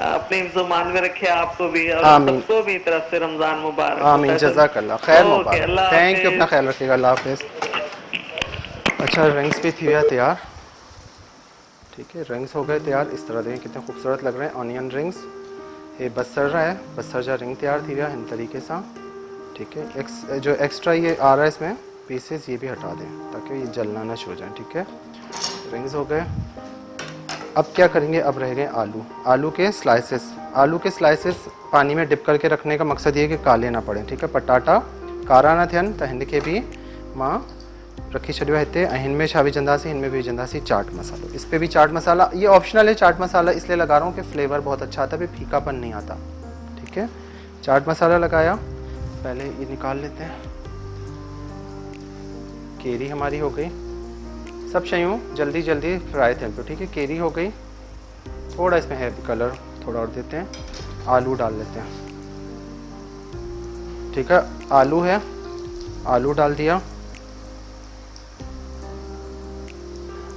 अपने जुमान में रखे आपको भी और सबको भी तरफ़ से रमज़ान मुबारक आमीन फैसल। जजाकल्ला खैर मुबारक। थैंक यू अपना ख्याल रखिएगा अल्लाह हाफिज। अच्छा रिंग्स भी थी तैयार। ठीक है रिंग्स हो गए तैयार। इस तरह देखें कितने खूबसूरत लग रहे हैं। ऑनियन रिंग्स ये बसर रहा है। बसर जा रिंग तैयार थी हिन तरीके सां। ठीक है एक्स जो एक्स्ट्रा ये आ रहा है इसमें पीसेस ये भी हटा दें ताकि ये जलना न हो जाए। ठीक है रिंग्स हो गए। अब क्या करेंगे? अब रह गए आलू। आलू के स्लाइसेस आलू के स्लाइसेस पानी में डिप करके रखने का मकसद ये है कि काले ना पड़े, ठीक है? पटाटा, कारा ना थियनि त खे बि माँ रखी छॾियो आहे हिते में छा विझंदासीं में बि विझंदासीं चाट मसालो। इस पे भी चाट मसाला। ये ऑप्शनल है चाट मसाला, इसलिए लगा रहा हूँ कि फ्लेवर बहुत अच्छा आता है फीकापन नहीं आता, ठीक है? चाट मसाला लगाया। पहले ये निकाल लेते हैं। केरी हमारी हो गई। सब शयूं जल्दी जल्दी फ्राई थे तो ठीक है? केरी हो गई। थोड़ा इसमें है कलर थोड़ा और देते हैं। आलू डाल लेते हैं। ठीक है, आलू है। आलू डाल दिया।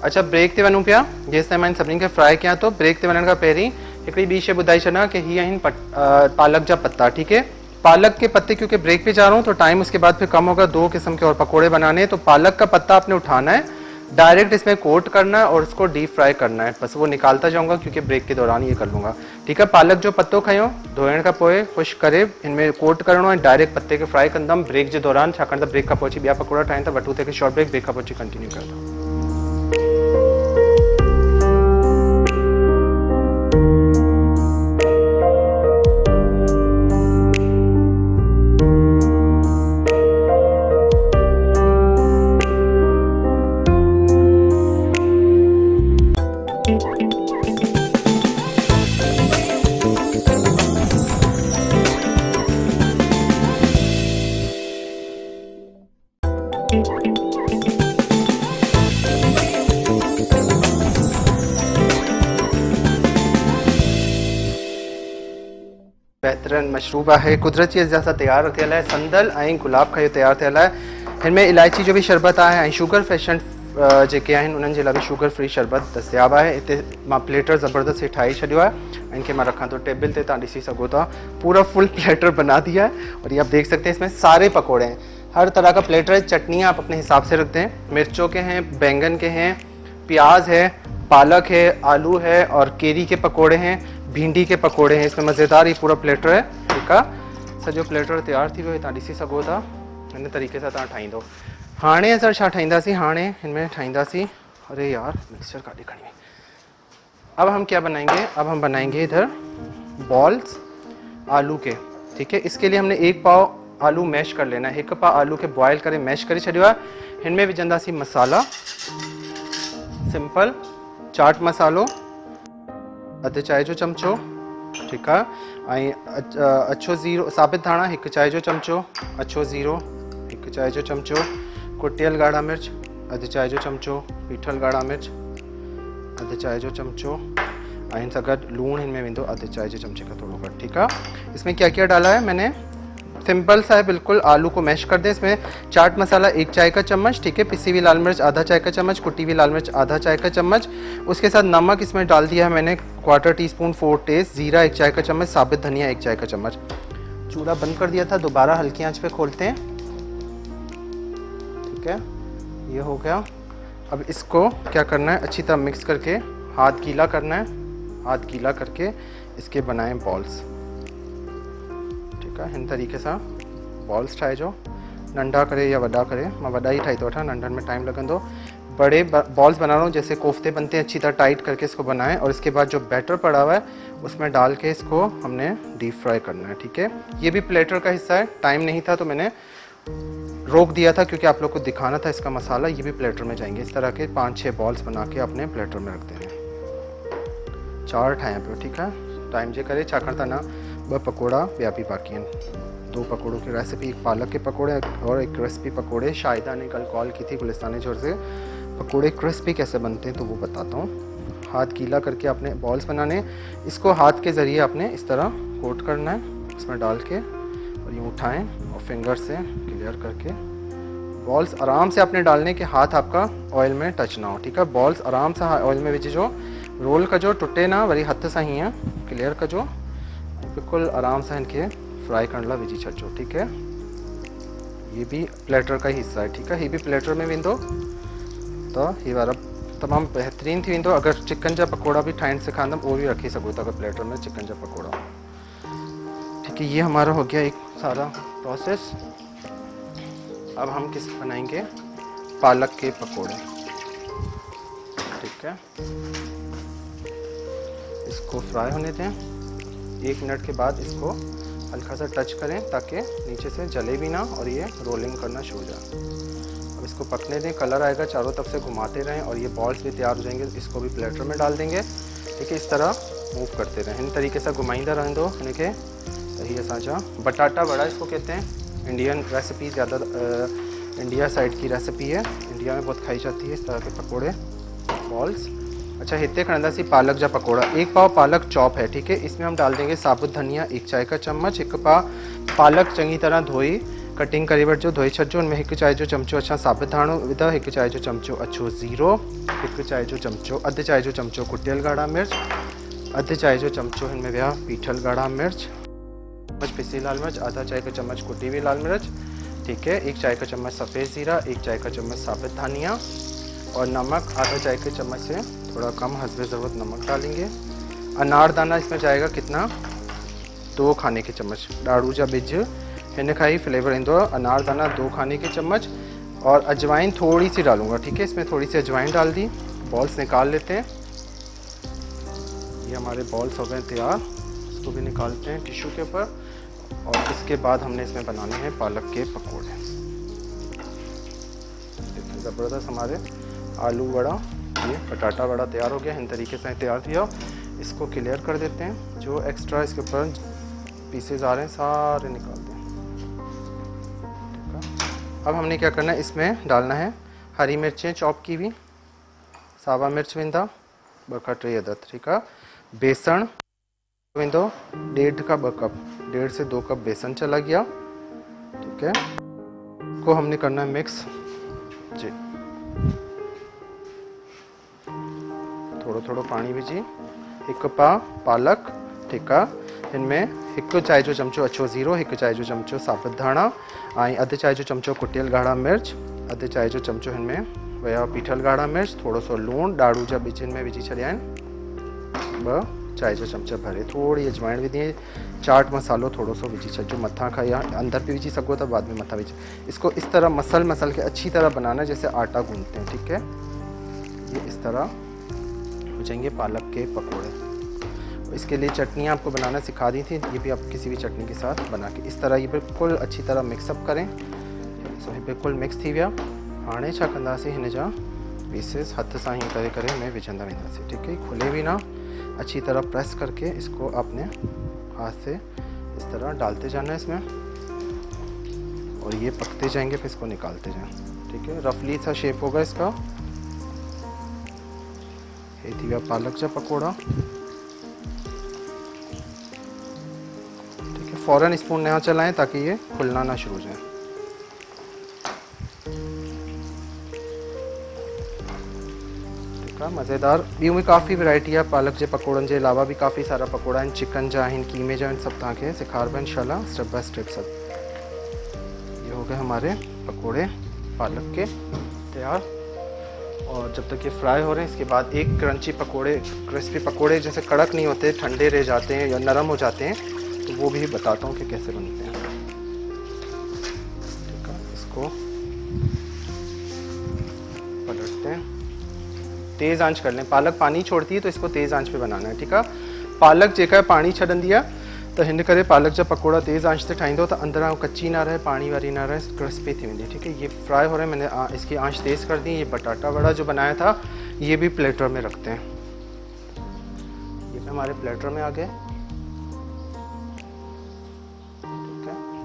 अच्छा ब्रेक ते वञूं पिया जेसिताईं माँ सभिनी खे फ्राई कयां थो ब्रेक ते वञण खां पहिरीं हिकिड़ी ॿी शइ ॿुधाए छॾां कि हीअ आहिनि पालक जा पत्ता, ठीक है? पालक के पत्ते क्योंकि ब्रेक पे जा रहा हूँ तो टाइम उसके बाद फिर कम होगा। दो किस्म के और पकोड़े बनाने तो पालक का पत्ता आपने उठाना है। डायरेक्ट इसमें कोट करना है और इसको डीप फ्राई करना है। बस वो निकालता जाऊँगा क्योंकि ब्रेक के दौरान ये कर लूँगा। ठीक है, पालक जो पत्तो खयो धोइण खां पोइ खुश करे, इनमें कोट करना है, डायरेक्ट पत्ते के फ्राई कंदमि ब्रेक के दौरान छाकाणि ब्रेक का पोइ अची ॿिया टाइम त वठूं तंहिंखे शॉर्ट ब्रेक ब्रेक का पोइ अची कंटिन्यू कंदा मशरूब आहे कुदरती अज़ा सां तयारु आहे संदल ऐं गुलाब खां इहो तयारु थियल आहे इलायची जो बि शरबत ऐं शुगर अ, जेके उन्हनि जे शुगर फ्री शरबत दस्तियाबु आहे हिते माँ प्लेटर ज़बरदस्त ठाहे छॾियो आहे ऐं इनके मैं रखा तो टेबल पे तव्हां सघो था पूरा फुल प्लेटर बना दिया है। और ये आप देख सकते हैं इसमें सारे पकौड़े हैं। हर तरह का प्लेटर है चटनियाँ आप अपने हिसाब से रखते हैं। मिर्चों के हैं बैंगन के हैं प्याज है पालक है आलू है और केरी के पकौड़े हैं भिंडी के पकौड़े हैं। इसमें मज़ेदार ये पूरा प्लेटर है। आहे सॼो प्लेटर तयारु थी वियो तव्हां ॾिसी सघो तरीक़े सां तव्हां ठाहींदो। हाणे असां छा ठाहींदासीं? हाणे अरे यार मिक्सचर खणी वई। अब हम क्या बनाएँगे? अब हम बनाएँगे इधर बॉल्स आलू के। ठीक है? इसके लिए हमने एक पाव आलू मैश कर लेना है। एक पाव आलू के बॉयल करे मैश करे छॾियो आहे हिन में मसाला। सिंपल चाट मसालो। अधु चाय जो चमचो। ठीक आहे ऐं अछो ज़ीरो, साबित धाणा, हिकु चांहि जो चमिचो, अछो ज़ीरो, हिकु चांहि जो चमिचो, कुटियल गाढ़ा मिर्च, अधु चाय जो चमिचो पीठल गाढ़ा मिर्च, अधु चाय जो चमिचो, ऐं हिन सां गॾु लूणु हिन में वेंदो, अधु चांहि जे चमचे ठीकु है इसमें क्या क्या डाला है मैंने? सिंपल सा है, बिल्कुल आलू को मैश कर दें। इसमें चाट मसाला एक चाय का चम्मच, ठीक है? पिसी हुई लाल मिर्च, आधा चाय का चम्मच, कुटी हुई लाल मिर्च, आधा चाय का चम्मच। उसके साथ नमक इसमें डाल दिया है मैंने quarter teaspoon for taste जीरा एक चाय का चम्मच, साबित धनिया एक चाय का चम्मच। चूड़ा बंद कर दिया था, दोबारा हल्की आँच पे खोलते हैं। ठीक है? ये हो गया। अब इसको क्या करना है? अच्छी तरह मिक्स करके, हाथ गीला करना है। हाथ गीला करके इसके बनाएँ बॉल्स ठीक आहे हिन तरीक़े सां बॉल्स ठाहिजो नंढा करे या वॾा करे, माँ वॾा ही ठाही थो वठां नंढनि में टाइम लगंदो। बड़े बॉल्स बना रहा हूँ, जैसे कोफ्ते बनते हैं, अच्छी तरह टाइट करके इसको बनाएँ, और इसके बाद जो बैटर पड़ा हुआ है, उसमें डाल के इसको हमने डीप फ्राई करना है, ठीक है? ये भी प्लेटर का हिस्सा है टाइम नहीं था तो मैंने रोक दिया था, क्योंकि आप लोग को दिखाना था इसका मसाला, ये भी प्लेटर में जाएँगे। इस तरह के पाँच छः बॉल्स बना के अपने प्लेटर में रख देने चार ठाहियाँ पियो ठीकु आहे टाइम जे करे छाकाणि त न ॿ पकौड़ा बि बाक़ी आहिनि दो पकौड़ों की रेसिपी एक पालक के पकौड़े और एक क्रिस्पी पकौड़े। शाहिदा ने कल कॉल की थी गुलिस्तानी ज़ोर से। पकौड़े क्रिस्पी कैसे बनते हैं तो वो बताता हूँ। हाथ गीला करके अपने बॉल्स बनाने इसको हाथ के ज़रिए आपने इस तरह कोट करना है। इसमें डाल के और यूँ उठाएँ और फिंगर से क्लियर करके। बॉल्स आराम से आपने डालने के हाथ आपका ऑयल में टच ना हो, ठीक है? बॉल्स आराम से ऑयल में विझिजो रोल का जो टुटे ना, वरी हथ सां हीअं क्लियर कजो बिल्कुलु आराम सां हिनखे फ्राई करण लाइ विझी छॾिजो ठीकु है? ये भी प्लेटर का हिस्सा है, ठीक है? ये भी प्लेटर में वेंदो त ही वारा तमामु बहितरीनु थी वेंदो अगरि चिकन जा पकोड़ा बि ठाहिण सेखारींदमि उहो बि रखी सघो था अगरि प्लेटर में चिकन जा पकोड़ा। ठीक है, ये हमारा हो गया एक सारा प्रोसेस। अब हम किस बनाएँगे? पालक के पकोड़े। ठीक है? इसको फ्राई होने दें। एक मिनट के बाद इसको हल्का सा टच करें ताकि नीचे से जले भी ना और ये रोलिंग करना शुरू हो जाए। अब इसको पकने दें कलर आएगा, चारों तरफ़ से घुमाते रहें और ये बॉल्स भी तैयार हो जाएँगे, इसको भी प्लेटर में डाल देंगे। ठीक है इस तरह मूव करते रहें। इन तरीके से घुमाइंदा रहें दो हिनखे त हीअ असांजा बटाटा बड़ा इसको कहते हैं। इंडियन रेसिपी ज़्यादा इंडिया साइड की रेसिपी है। इंडिया में बहुत खाई जाती है इस तरह के पकौड़े बॉल्स अच्छा हिते खणंदासीं पालक जा पकोड़ा। एक पाव पालक चॉप है, ठीक है? इसमें हम डाल देंगे साबुत धनिया, एक चाय का चम्मच हिकु पाव पालक चङी तरह धोई कटिंग करे वठिजो धोई छॾिजो हुनमें हिकु चांहि जो चमिचो अच्छा साबित धाणो विधा हिकु चांहि जो चमिचो अछो ज़ीरो हिकु चांहि जो चमिचो, अधु चांहि जो चमिचो, कुटियल ॻाढ़ा मिर्च, अधु चांहि जो चमिचो हिन में विया पीठल ॻाढ़ा मिर्च चम्मच पिसी लाल मिर्च, आधा चाय का चम्मच कुटी हुई लाल मिर्च, ठीक है? एक चाय का चम्मच सफ़ेद ज़ीरा, एक चाय का चम्मच साबित धनिया और नमक, आधा चाय के चम्मच से थोड़ा कम हसबे ज़रूरत नमक डालेंगे। अनारदाना इसमें जाएगा कितना? दो खाने के चम्मच। ॾाढ़ू जा बिज हिन खां ही फ्लेवर आहे अनारदाना दो खाने के चम्मच। और अजवाइन थोड़ी सी डालूँगा, ठीक है? इसमें थोड़ी सी अजवाइन डाल दी। बॉल्स निकाल लेते हैं। ये हमारे बॉल्स हो गए तैयार। इसको भी निकालते हैं टिश्यू के ऊपर। और इसके बाद हमने इसमें बनाने हैं पालक के पकौड़े। ज़बरदस्त हमारे आलू वड़ा। ये पटाटा बड़ा तैयार हो गया, इन तरीके से तैयार किया। इसको क्लियर कर देते हैं। जो एक्स्ट्रा इसके ऊपर पीसेज आ रहे हैं, सारे निकाल दें। है? अब हमने क्या करना है? इसमें डालना है हरी मिर्चें चॉप की हुई। सावा मिर्च वेंदा ॿ खां टे ठीकु आहे बेसण वेंदो, डेढ़ का ॿ कप, डेढ़ से दो कप बेसन चला गया। ठीक है? को हमने करना है मिक्स जी। थोड़ो थोड़ो पानी विझी हिकु पाव पालक, ठीकु आहे हिन में हिकु चांहि जो चमिचो अछो ज़ीरो हिकु चांहि जो चमिचो साबित धाणा ऐं अधु चांहि जो चमिचो कुटियल ॻाढ़ा मिर्च, अधु चांहि जो चमिचो हिन में विया पीठल ॻाढ़ा मिर्च थोरो सो लूणु ॾाढ़ू जा बीज हिन में विझी छॾिया ॿ चांहि जो चमिचा भरे थोरी अजवाइण विझी चाट मसालो थोड़ो सो विझी छॾिजो, मथां खां या अंदर भी विझी सको तो बाद में मथा विझ। इसको इस तरह मसल मसल के अच्छी तरह बनाना, जैसे आटा गूंदते हैं, ठीक है? ये इस तरह हो जाएँगे पालक के पकोड़े। इसके लिए चटनी आपको बनाना सिखा दी थी, ये भी आप किसी भी चटनी के साथ बना के। इस तरह ये बिल्कुल अच्छी तरह मिक्सअप करें। सो ही बिल्कुल मिक्स थी विया हाणे छा कंदासीं हिन जा पीसेस हथ सां हीअं करे करे में विझंदा वेंदासीं, ठीक है? खुले भी ना, अच्छी तरह प्रेस करके इसको आपने हाथ से इस तरह डालते जाना है इसमें। और ये पकते जाएँगे, फिर इसको निकालते जाएँ, ठीक है? रफली सा शेप होगा इसका। ये थी पालक जा पकौड़ा। ठीक है, फ़ौरन स्पून ना चलाएँ ताकि ये खुलना ना शुरू हो जाए। मज़ेदार। बि काफ़ी वैरायटी आहे पालक जे पकोड़नि जे अलावा बि काफ़ी सारा पकौड़ा चिकन जा कीमे जा आहिनि सभु तव्हांखे सेखारबा इंशाल्लाह स्टेप बाय स्टेप सब। ये हो गए हमारे पकौड़े पालक के तैयार। और जब तक ये फ्राई हो रहे हैं, इसके बाद एक क्रंची पकोड़े, क्रिस्पी पकोड़े जैसे कड़क नहीं होते, ठंडे रह जाते हैं या नरम हो जाते हैं तो वो भी बताता हूँ कि कैसे बनते हैं। ठीक है, इसको पलटते हैं। तेज़ आँच कर लें। पालक पानी छोड़ती है तो इसको तेज़ आँच पे बनाना है, ठीक है? पालक जेका पानी छॾंदी आहे त हिन करे पालक जा पकौड़ा तेज़ आँच ते ठाहींदो त अंदरां कच्ची ना रहे पानी वाली ना रहे क्रिस्पी थी वेंदी ठीक है? ये फ्राई हो रहे हैं मैंने आ, इसकी आँच तेज़ कर दी ये बटाटा वड़ा जो बनाया था ये भी प्लेटर में रखते हैं। ये हमारे प्लेटर में आ गए।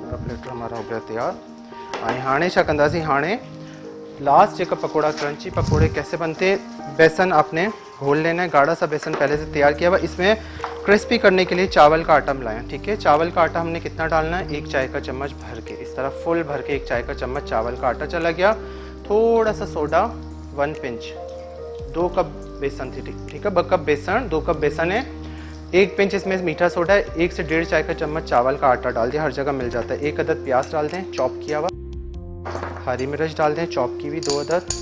है प्लेटर हमारा हो गया तैयार। ऐं हाणे छा कंदासीं हाणे लास्ट जेका पकौड़ा क्रंची पकौड़े कैसे बनते बेसन आपने घोल लेना है गाढ़ा सा बेसन पहले से तैयार किया हुआ इसमें क्रिस्पी करने के लिए चावल का आटा मिलाया ठीक है? चावल का आटा हमने कितना डालना है? एक चाय का चम्मच भर के। इस तरह फुल भर के एक चाय का चम्मच चावल का आटा चला गया। थोड़ा सा सोडा, वन पिंच, दो कप बेसन थी, ठीक है? कप बेसन, दो कप बेसन है। एक पिंच इसमें मीठा सोडा है। एक से डेढ़ चाय का चम्मच चावल का आटा डाल दिया। हर जगह मिल जाता है। एक अदद प्याज डाल दें, चॉप किया हुआ। हरी मिर्च डाल दें, चॉप की हुई दो अदद।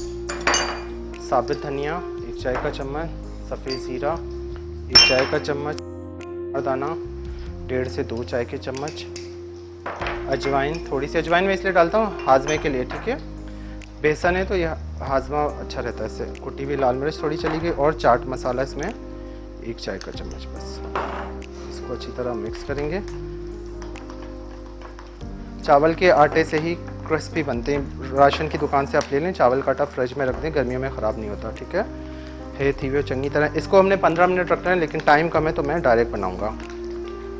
साबित धनिया, एक चाय का चम्मच, सफ़ेद ज़ीरा, एक चाय का चम्मच। दाना, डेढ़ से दो चाय के चम्मच, अजवाइन, थोड़ी सी अजवाइन मैं इसलिए डालता हूँ, हाजमे के लिए, ठीक है? बेसन है तो यह हाजमा अच्छा रहता है इससे। कुटी हुई लाल मिर्च थोड़ी चली गई और चाट मसाला इसमें एक चाय का चम्मच बस। इसको अच्छी तरह मिक्स करेंगे। चावल के आटे से ही क्रिस्पी बनते हैं। राशन की दुकान से आप ले लें, चावल का आटा फ्रिज में रख दें, गर्मियों में ख़राब नहीं होता, ठीक है? है, थी वो चंगी तरह। इसको हमने 15 मिनट रखना है, लेकिन टाइम कम है तो मैं डायरेक्ट बनाऊँगा।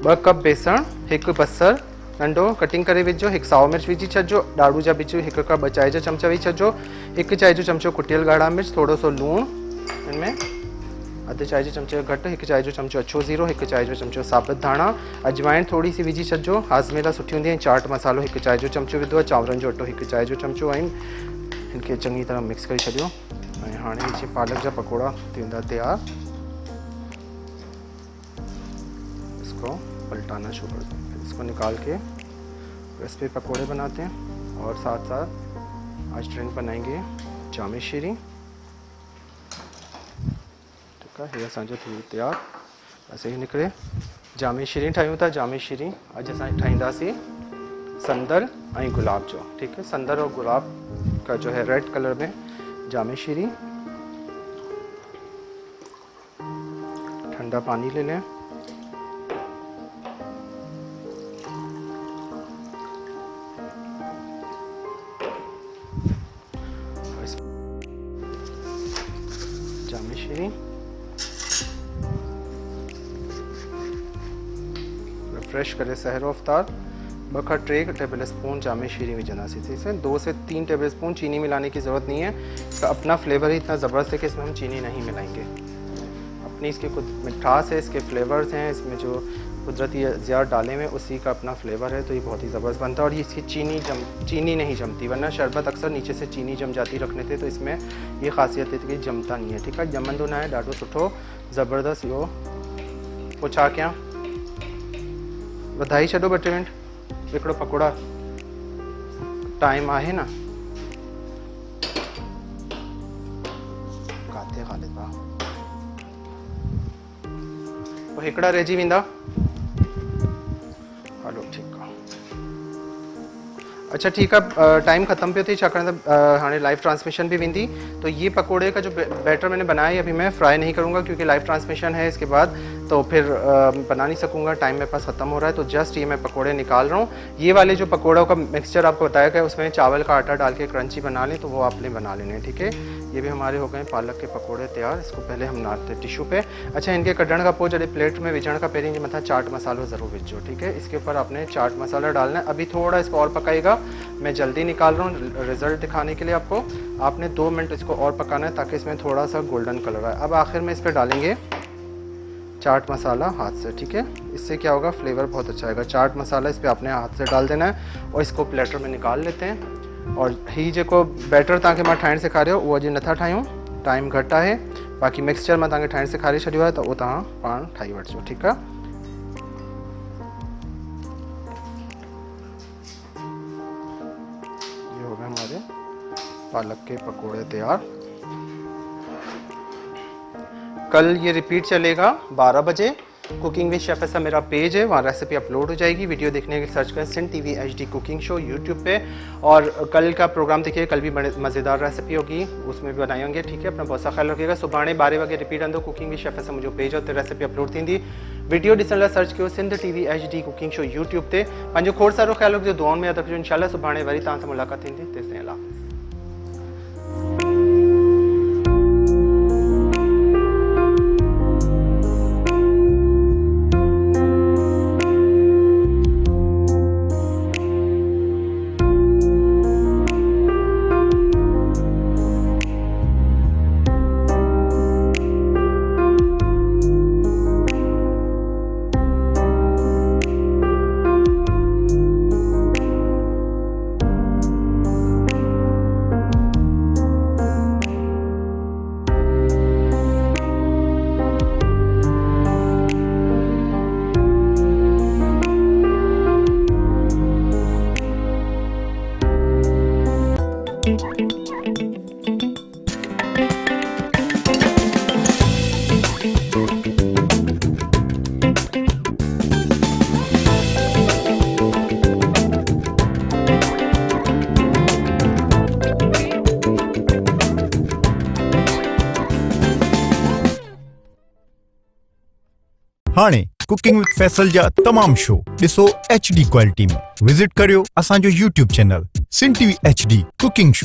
ॿ कप बेसण हिकु बसर नंढो कटिंग करे विझो हिकु साओ मिर्च विझी छॾिजो ॾाढ़ू जा विझो हिकु कप ॿ चांहि जा चमचा विझी छॾिजो हिकु चांहि जो चमचो कुटियल ॻाढ़ा मिर्च थोरो सो लूणु हिनमें अधु चांहि जो चमचो घटि हिकु चांहि जो चमचो अछो ज़ीरो हिकु चांहि जो चमचो साबित धाणा, अजवाइन थोरी सी विझी छॾिजो हाज़मेला सुठी हूंदी आहे, चाट मसालो हिकु चांहि जो चमचो विधो आहे जो अटो हिकु चांहि जो चमचो आहिनि हिनखे चङी तरह मिक्स करे छॾियो। ऐं हाणे पालक जा पकौड़ा थी तैयार। इसको पलटाना शुरू कर दें इसको निकाल के क्रिस्पी पकौड़े बनाते हैं और साथ साथ आज ड्रिंक बनाएँगे जामे शीरी। ठीक आहे हीअ असांजो थी तयारु। असां ही निकिरे जामे शीरी था, जामे शीरी। अॼु असां ठाहींदासीं संदर ऐं गुलाब जो। ठीक है? संदर और गुलाब का जो है रेड कलर में जामे शीरी ठंडा पानी ले लें। और इस- जामे शीरी रिफ्रेश करे सहरो अफ्तार ॿ खां टे टेबल स्पून जामे शीरी विझंदासीं ठीक है दो से तीन टेबल स्पून चीनी मिलाने की ज़रूरत नहीं है। इसका अपना फ्लेवर ही इतना ज़बरदस्त है कि इसमें हम चीनी नहीं मिलाएँगे। अपनी इसकी कुछ मिठास है इसके फ्लेवर्स हैं इसमें जो कुदरती ज़्यादा डाले हुए हैं, उसी का अपना फ्लेवर है तो ये बहुत ही ज़बरदस्त बनता है। और ये इसकी चीनी जम चीनी नहीं जमती वरना शरबत अक्सर नीचे से चीनी जम जाती रखने थे तो इसमें ये ख़ासियत है कि जमता नहीं है ठीक है? जमंदो ना आहे ॾाढो सुठो ज़बरदस्त इहो पोइ छा कयां? वधाई छॾो ॿ टे मिंट। हिकिड़ो पकोड़ा। टाइम आहे न। काथे ख़ालिद भाउ पोइ हिकिड़ा रहिजी वेंदा। हलो ठीकु आहे अच्छा ठीकु आहे टाइम ख़त्म पियो थिए छाकाणि त अ, हाणे लाइव ट्रांसमिशन भी वेंदी। तो ये पकोड़े का जो बैटर मैंने बनाया है अभी मैं फ्राई नहीं करूँगा क्योंकि लाइव ट्रांसमिशन है इसके बाद तो फिर बना नहीं सकूँगा टाइम मेरे पास ख़त्म हो रहा है तो जस्ट ये मैं पकोड़े निकाल रहा हूँ। ये वाले जो पकोड़ों का मिक्सचर आपको बताया गया, उसमें चावल का आटा डाल के क्रंची बना लें तो वो आपने बना लेने, ठीक है? ये भी हमारे हो गए पालक के पकोड़े तैयार, इसको पहले हम नाते टिशू पे। अच्छा इनके कढ़ण का पोइ जॾहिं प्लेट में विझण का पहिरीं मथा चाट मसालो ज़रूर विझो ठीक है? इसके ऊपर आपने चाट मसाला डालना है। अभी थोड़ा इसको और पकाएगा मैं जल्दी निकाल रहा हूँ रिज़ल्ट दिखाने के लिए आपको। आपने दो मिनट इसको और पकाना है, ताकि इसमें थोड़ा सा गोल्डन कलर आए। अब आखिर में इस पर डालेंगे चाट मसाला हाथ से, ठीक है? इससे क्या होगा? फ्लेवर बहुत अच्छा आएगा। चाट मसाला इस पर आपने हाथ से डाल देना है और इसको प्लेटर में निकाल लेते हैं। और ही जेको बैटर तव्हांखे माँ ठाहिण सेखारियो उहो अॼु नथा ठाहियूं। टाइम घटि आहे बाक़ी मिक्सचर माँ तव्हांखे ठाहिण सेखारे छॾियो आहे त उहो तव्हां पाण ठाही वठिजो ठीकु हो? हमारे पालक के पकौड़े तैयार। कल ये रिपीट चलेगा 12 बजे। कुकिंग विद शेफ ऐसा मेरा पेज है, वहाँ रेसिपी अपलोड हो जाएगी। वीडियो देखने के लिए सर्च करें Sindh T V H D cooking show YouTube पे। और कल का प्रोग्राम देखिए, कल भी मज़ेदार रेसिपी होगी। उसमें भी बनाए होंगे, ठीक है? अपना बहुत सा ख्याल रखिएगा। सुभाणे बारह वगे रिपीट अंदो कुकिंग विद शेफ ऐसा मुझे पेज हुते रेसिपी अपलोड थींदी वीडियो ॾिसण लाइ सर्च कयो Sindh T V H D cooking show YouTube ते पंहिंजो खोड़ सारो ख्याल रखिजो दुआउनि में यादि रखिजो इनशाला सुभाणे वरी तव्हां सां मुलाक़ात थींदी तेसिताईं अलाह कुकिंग विद फैसल जा तमाम शो ॾिसो एच डी क्वालिटी में विज़िट करियो असांजो YouTube channel Sindh TV H D cooking show